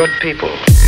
good people.